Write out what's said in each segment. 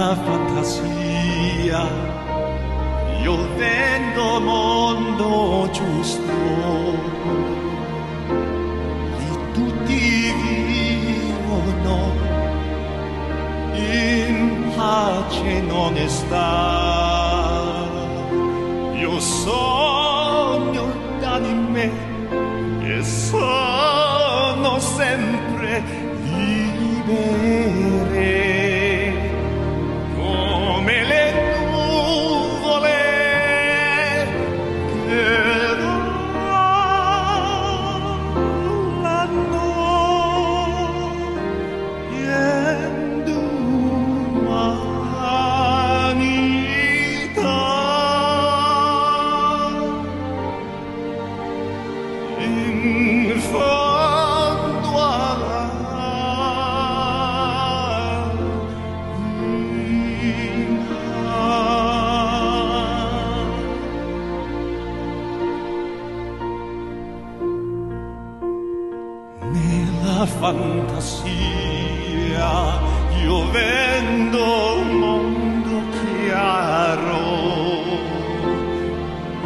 una fantasia io vendo mondo giusto lì tutti vivono in pace e non sta io sogno d'anime e sono sempre libero Nella fantasia. Io vendo un mondo chiaro.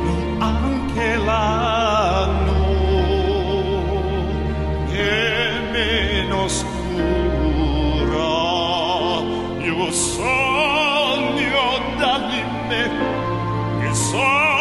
E anche l'anno è meno scuro. Io sogno d'anime che sono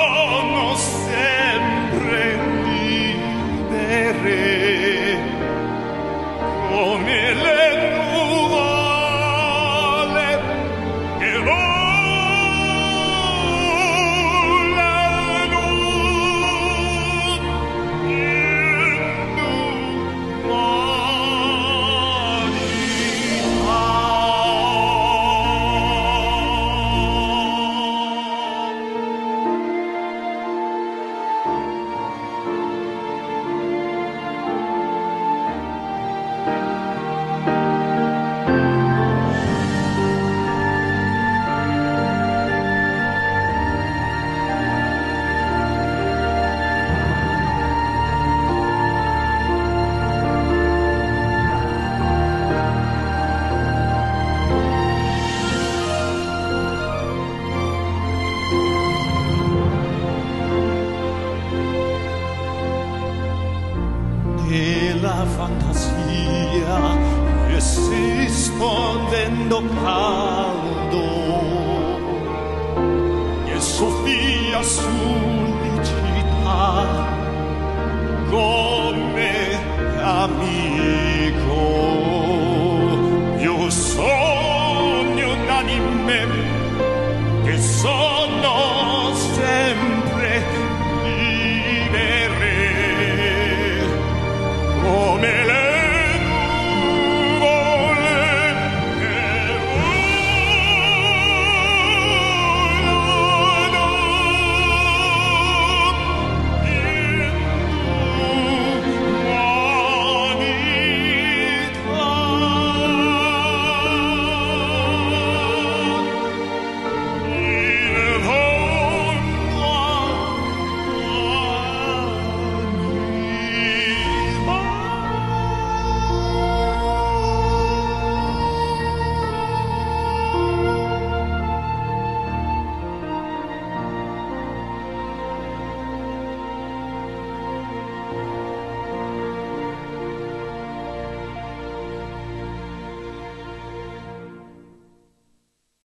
la fantasia e si sfondendo caldo. E soffia sull'icità come amico. Io sogno unanime che sono